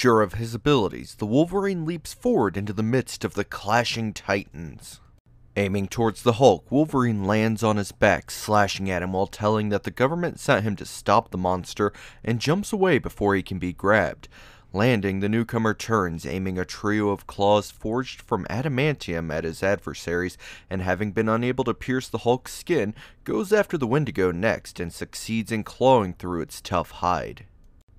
Sure of his abilities, the Wolverine leaps forward into the midst of the clashing titans. Aiming towards the Hulk, Wolverine lands on his back, slashing at him while telling that the government sent him to stop the monster and jumps away before he can be grabbed. Landing, the newcomer turns, aiming a trio of claws forged from adamantium at his adversaries, and having been unable to pierce the Hulk's skin, goes after the Wendigo next and succeeds in clawing through its tough hide.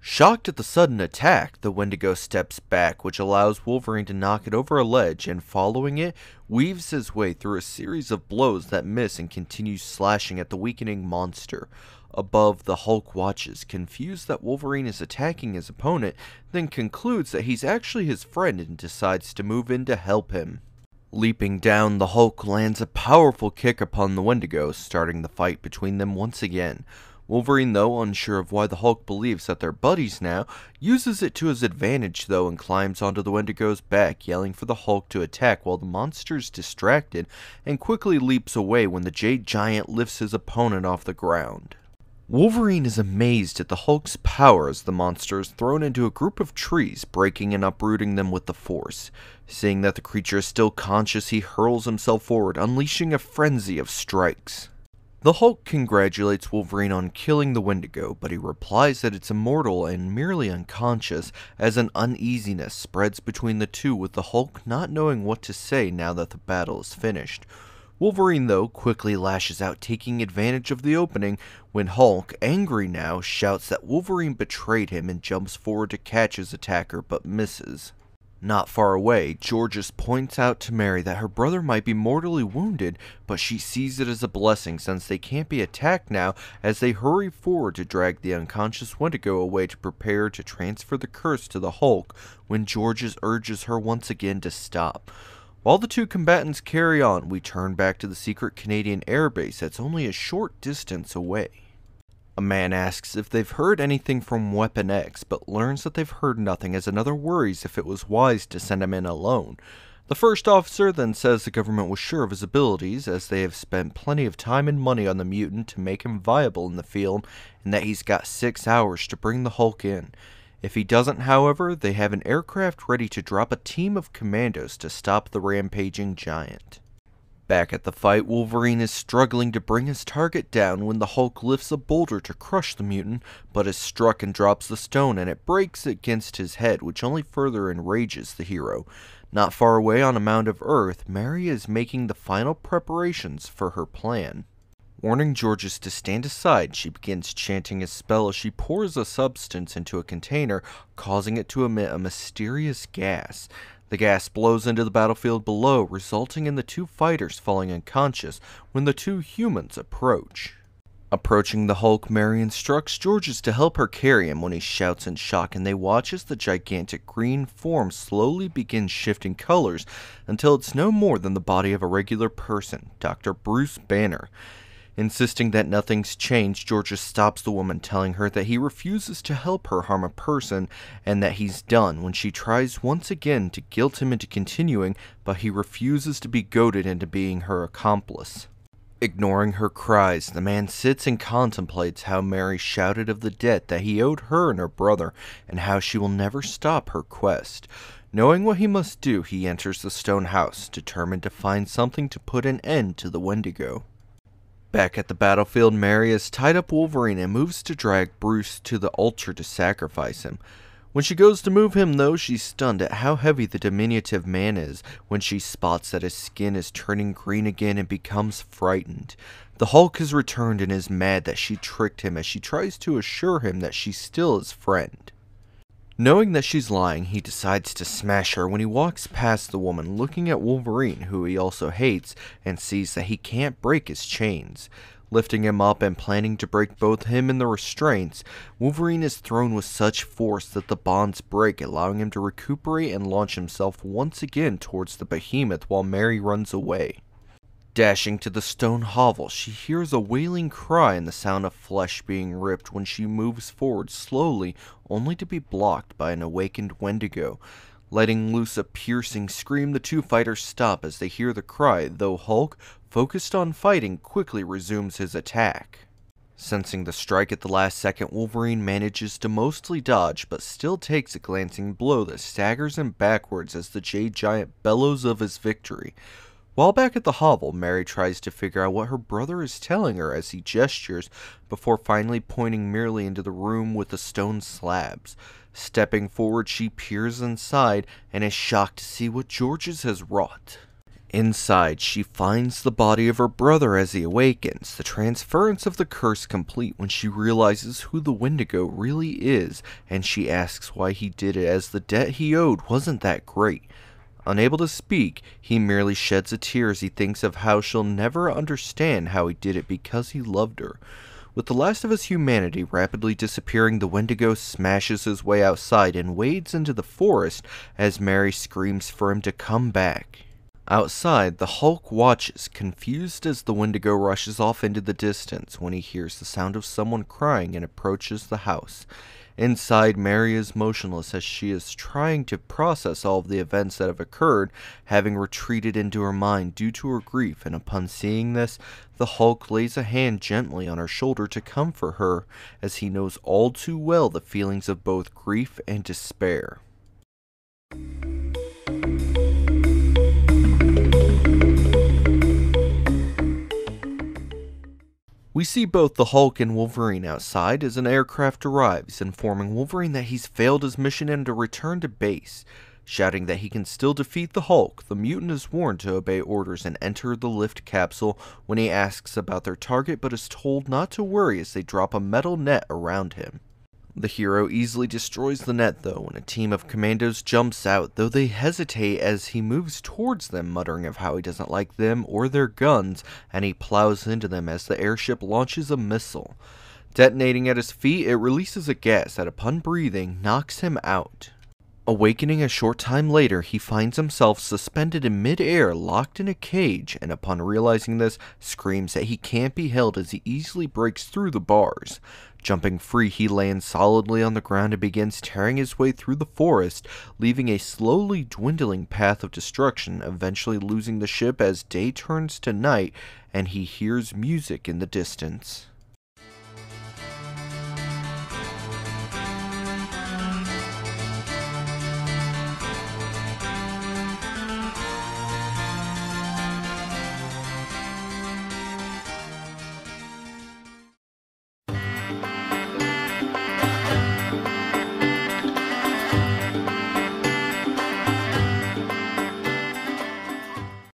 Shocked at the sudden attack, the Wendigo steps back, which allows Wolverine to knock it over a ledge and, following it, weaves his way through a series of blows that miss and continues slashing at the weakening monster. Above, the Hulk watches, confused that Wolverine is attacking his opponent, then concludes that he's actually his friend and decides to move in to help him. Leaping down, the Hulk lands a powerful kick upon the Wendigo, starting the fight between them once again. Wolverine, though unsure of why the Hulk believes that they're buddies now, uses it to his advantage though and climbs onto the Wendigo's back, yelling for the Hulk to attack while the monster's distracted and quickly leaps away when the Jade Giant lifts his opponent off the ground. Wolverine is amazed at the Hulk's power as the monster is thrown into a group of trees, breaking and uprooting them with the force. Seeing that the creature is still conscious, he hurls himself forward, unleashing a frenzy of strikes. The Hulk congratulates Wolverine on killing the Wendigo, but he replies that it's immortal and merely unconscious, as an uneasiness spreads between the two, with the Hulk not knowing what to say now that the battle is finished. Wolverine, though, quickly lashes out, taking advantage of the opening, when Hulk, angry now, shouts that Wolverine betrayed him and jumps forward to catch his attacker but misses. Not far away, Georges points out to Mary that her brother might be mortally wounded, but she sees it as a blessing since they can't be attacked now as they hurry forward to drag the unconscious Wendigo away to prepare to transfer the curse to the Hulk when Georges urges her once again to stop. While the two combatants carry on, we turn back to the secret Canadian airbase that's only a short distance away. A man asks if they've heard anything from Weapon X, but learns that they've heard nothing as another worries if it was wise to send him in alone. The first officer then says the government was sure of his abilities, as they have spent plenty of time and money on the mutant to make him viable in the field, and that he's got six hours to bring the Hulk in. If he doesn't, however, they have an aircraft ready to drop a team of commandos to stop the rampaging giant. Back at the fight, Wolverine is struggling to bring his target down when the Hulk lifts a boulder to crush the mutant, but is struck and drops the stone and it breaks against his head, which only further enrages the hero. Not far away on a mound of earth, Mary is making the final preparations for her plan. Warning Georges to stand aside, she begins chanting a spell as she pours a substance into a container, causing it to emit a mysterious gas. The gas blows into the battlefield below, resulting in the two fighters falling unconscious when the two humans approach. Approaching the Hulk, Mary instructs Georges to help her carry him when he shouts in shock, and they watch as the gigantic green form slowly begins shifting colors until it's no more than the body of a regular person, Dr. Bruce Banner. Insisting that nothing's changed, Georges stops the woman, telling her that he refuses to help her harm a person and that he's done when she tries once again to guilt him into continuing, but he refuses to be goaded into being her accomplice. Ignoring her cries, the man sits and contemplates how Mary shouted of the debt that he owed her and her brother, and how she will never stop her quest. Knowing what he must do, he enters the stone house, determined to find something to put an end to the Wendigo. Back at the battlefield, Mary has tied up Wolverine and moves to drag Bruce to the altar to sacrifice him. When she goes to move him, though, she's stunned at how heavy the diminutive man is when she spots that his skin is turning green again and becomes frightened. The Hulk has returned and is mad that she tricked him as she tries to assure him that she's still his friend. Knowing that she's lying, he decides to smash her when he walks past the woman, looking at Wolverine, who he also hates, and sees that he can't break his chains. Lifting him up and planning to break both him and the restraints, Wolverine is thrown with such force that the bonds break, allowing him to recuperate and launch himself once again towards the behemoth while Mary runs away. Dashing to the stone hovel, she hears a wailing cry and the sound of flesh being ripped when she moves forward slowly, only to be blocked by an awakened Wendigo. Letting loose a piercing scream, the two fighters stop as they hear the cry, though Hulk, focused on fighting, quickly resumes his attack. Sensing the strike at the last second, Wolverine manages to mostly dodge, but still takes a glancing blow that staggers him backwards as the Jade Giant bellows of his victory. While back at the hovel, Mary tries to figure out what her brother is telling her as he gestures before finally pointing merely into the room with the stone slabs. Stepping forward, she peers inside and is shocked to see what Georges has wrought. Inside, she finds the body of her brother as he awakens, the transference of the curse complete when she realizes who the Wendigo really is, and she asks why he did it as the debt he owed wasn't that great. Unable to speak, he merely sheds a tear as he thinks of how she'll never understand how he did it because he loved her. With the last of his humanity rapidly disappearing, the Wendigo smashes his way outside and wades into the forest as Mary screams for him to come back. Outside, the Hulk watches, confused as the Wendigo rushes off into the distance when he hears the sound of someone crying and approaches the house. Inside, Mary is motionless as she is trying to process all of the events that have occurred, having retreated into her mind due to her grief, and upon seeing this, the Hulk lays a hand gently on her shoulder to comfort her, as he knows all too well the feelings of both grief and despair. We see both the Hulk and Wolverine outside as an aircraft arrives, informing Wolverine that he's failed his mission and to return to base. Shouting that he can still defeat the Hulk, the mutant is warned to obey orders and enter the lift capsule when he asks about their target but is told not to worry as they drop a metal net around him. The hero easily destroys the net though when a team of commandos jumps out, though they hesitate as he moves towards them, muttering of how he doesn't like them or their guns, and he plows into them as the airship launches a missile. Detonating at his feet, it releases a gas that upon breathing knocks him out. Awakening a short time later, he finds himself suspended in midair, locked in a cage, and upon realizing this, screams that he can't be held as he easily breaks through the bars. Jumping free, he lands solidly on the ground and begins tearing his way through the forest, leaving a slowly dwindling path of destruction, eventually losing the ship as day turns to night and he hears music in the distance.